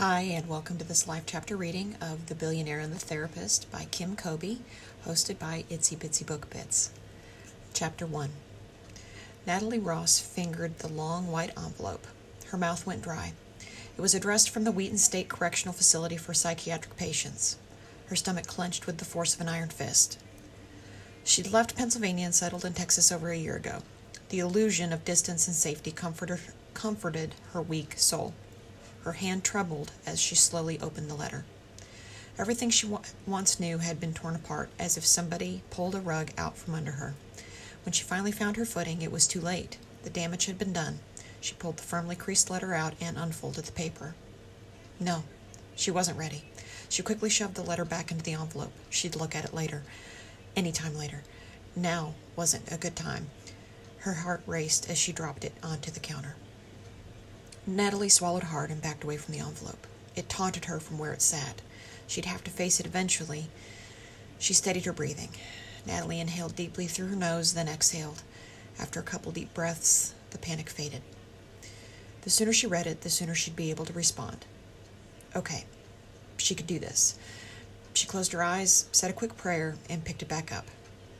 Hi, and welcome to this live chapter reading of The Billionaire and the Therapist by Kim Koby, hosted by Itsy Bitsy Book Bits. Chapter 1 Natalie Ross fingered the long white envelope. Her mouth went dry. It was addressed from the Wheaton State Correctional Facility for Psychiatric Patients. Her stomach clenched with the force of an iron fist. She'd left Pennsylvania and settled in Texas over a year ago. The illusion of distance and safety comforted, comforted her weak soul. Her hand trembled as she slowly opened the letter. Everything she wa- once knew had been torn apart, as if somebody pulled a rug out from under her. When she finally found her footing, it was too late. The damage had been done. She pulled the firmly creased letter out and unfolded the paper. No, she wasn't ready. She quickly shoved the letter back into the envelope. She'd look at it later. Any time later. Now wasn't a good time. Her heart raced as she dropped it onto the counter. Natalie swallowed hard and backed away from the envelope. It taunted her from where it sat. She'd have to face it eventually. She steadied her breathing. Natalie inhaled deeply through her nose, then exhaled. After a couple deep breaths, the panic faded. The sooner she read it, the sooner she'd be able to respond. Okay, she could do this. She closed her eyes, said a quick prayer, and picked it back up.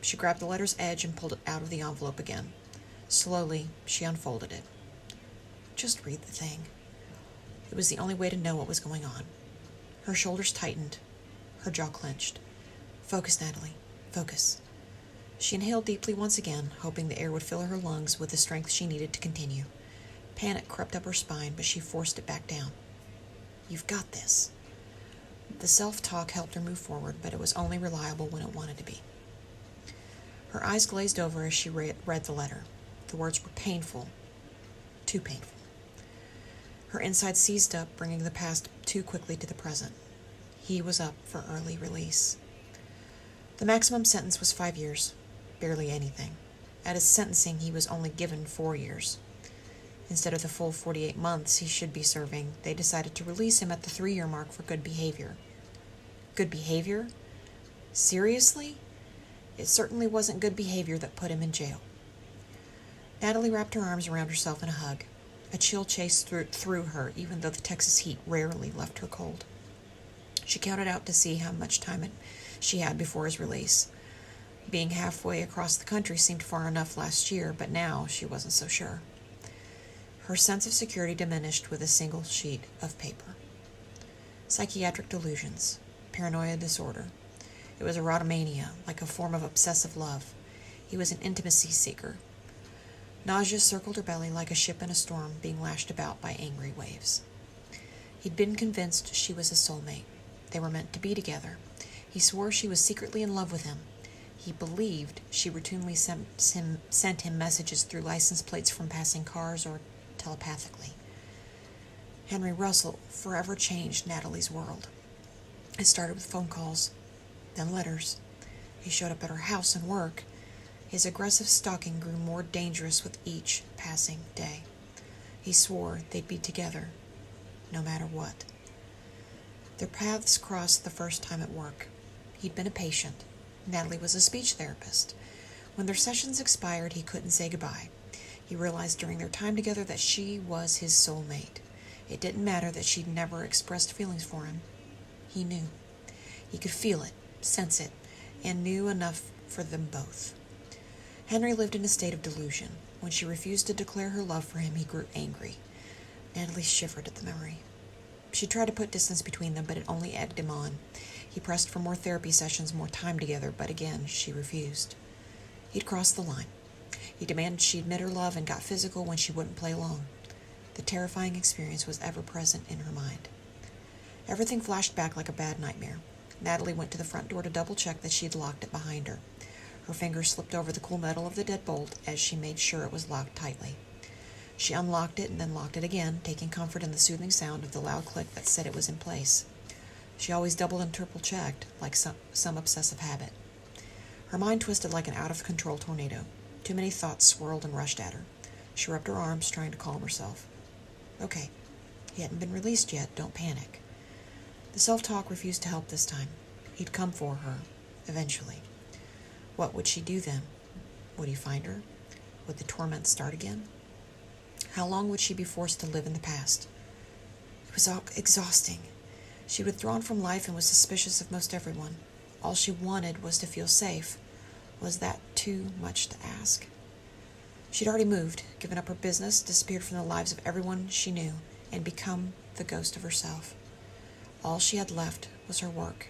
She grabbed the letter's edge and pulled it out of the envelope again. Slowly, she unfolded it. Just read the thing. It was the only way to know what was going on. Her shoulders tightened, her jaw clenched. Focus, Natalie. Focus. She inhaled deeply once again, hoping the air would fill her lungs with the strength she needed to continue. Panic crept up her spine, but she forced it back down. You've got this. The self talk helped her move forward, but it was only reliable when it wanted to be. Her eyes glazed over as she read, the letter. The words were painful, too painful. Her inside seized up, bringing the past too quickly to the present. He was up for early release. The maximum sentence was five years, barely anything. At his sentencing, he was only given four years. Instead of the full 48 months he should be serving, they decided to release him at the three year mark for good behavior. Good behavior? Seriously? It certainly wasn't good behavior that put him in jail. Natalie wrapped her arms around herself in a hug. A chill chased through, through her, even though the Texas heat rarely left her cold. She counted out to see how much time it, she had before his release. Being halfway across the country seemed far enough last year, but now she wasn't so sure. Her sense of security diminished with a single sheet of paper. Psychiatric delusions, paranoia disorder. It was erotomania, like a form of obsessive love. He was an intimacy seeker. Nausea circled her belly like a ship in a storm being lashed about by angry waves. He'd been convinced she was his soulmate. They were meant to be together. He swore she was secretly in love with him. He believed she routinely sent him, sent him messages through license plates from passing cars or telepathically. Henry Russell forever changed Natalie's world. It started with phone calls, then letters. He showed up at her house and work. His aggressive stalking grew more dangerous with each passing day. He swore they'd be together, no matter what. Their paths crossed the first time at work. He'd been a patient. Natalie was a speech therapist. When their sessions expired, he couldn't say goodbye. He realized during their time together that she was his soulmate. It didn't matter that she'd never expressed feelings for him. He knew. He could feel it, sense it, and knew enough for them both. Henry lived in a state of delusion. When she refused to declare her love for him, he grew angry. Natalie shivered at the memory. She tried to put distance between them, but it only egged him on. He pressed for more therapy sessions, more time together, but again she refused. He'd crossed the line. He demanded she admit her love and got physical when she wouldn't play along. The terrifying experience was ever present in her mind. Everything flashed back like a bad nightmare. Natalie went to the front door to double check that she had locked it behind her. Her fingers slipped over the cool metal of the deadbolt as she made sure it was locked tightly. She unlocked it and then locked it again, taking comfort in the soothing sound of the loud click that said it was in place. She always double and triple checked, like some, some obsessive habit. Her mind twisted like an out of control tornado. Too many thoughts swirled and rushed at her. She rubbed her arms, trying to calm herself. Okay, he hadn't been released yet. Don't panic. The self talk refused to help this time. He'd come for her, eventually. What would she do then? Would he find her? Would the torment start again? How long would she be forced to live in the past? It was exhausting. She'd withdrawn from life and was suspicious of most everyone. All she wanted was to feel safe. Was that too much to ask? She'd already moved, given up her business, disappeared from the lives of everyone she knew, and become the ghost of herself. All she had left was her work.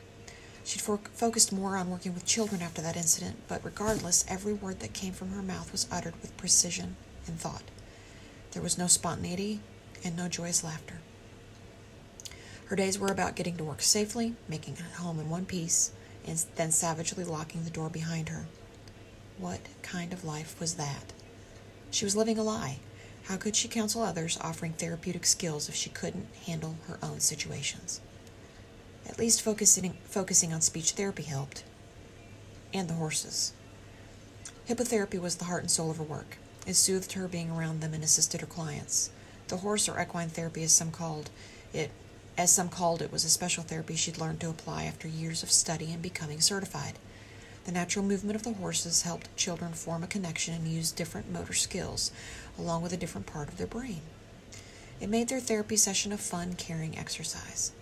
She'd fo- focused more on working with children after that incident, but regardless, every word that came from her mouth was uttered with precision and thought. There was no spontaneity and no joyous laughter. Her days were about getting to work safely, making it home in one piece, and then savagely locking the door behind her. What kind of life was that? She was living a lie. How could she counsel others offering therapeutic skills if she couldn't handle her own situations? At least focusing, focusing on speech therapy helped. And the horses. Hippotherapy was the heart and soul of her work. It soothed her being around them and assisted her clients. The horse or equine therapy, as some called it, as some called it, was a special therapy she'd learned to apply after years of study and becoming certified. The natural movement of the horses helped children form a connection and use different motor skills, along with a different part of their brain. It made their therapy session a fun, caring exercise.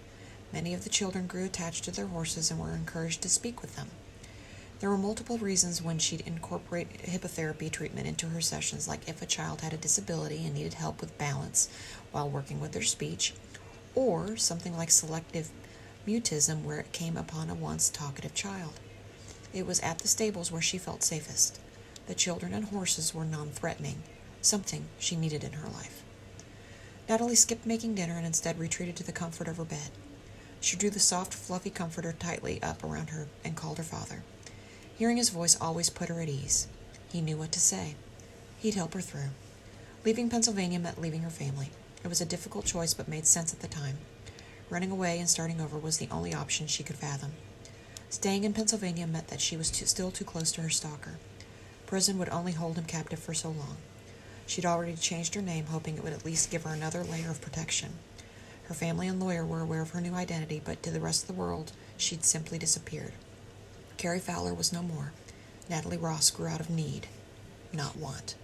Many of the children grew attached to their horses and were encouraged to speak with them. There were multiple reasons when she'd incorporate hippotherapy treatment into her sessions, like if a child had a disability and needed help with balance while working with their speech, or something like selective mutism where it came upon a once talkative child. It was at the stables where she felt safest. The children and horses were non threatening, something she needed in her life. Natalie skipped making dinner and instead retreated to the comfort of her bed. She drew the soft, fluffy comforter tightly up around her and called her father. Hearing his voice always put her at ease. He knew what to say. He'd help her through. Leaving Pennsylvania meant leaving her family. It was a difficult choice, but made sense at the time. Running away and starting over was the only option she could fathom. Staying in Pennsylvania meant that she was too, still too close to her stalker. Prison would only hold him captive for so long. She'd already changed her name, hoping it would at least give her another layer of protection. Her family and lawyer were aware of her new identity, but to the rest of the world, she'd simply disappeared. Carrie Fowler was no more. Natalie Ross grew out of need, not want.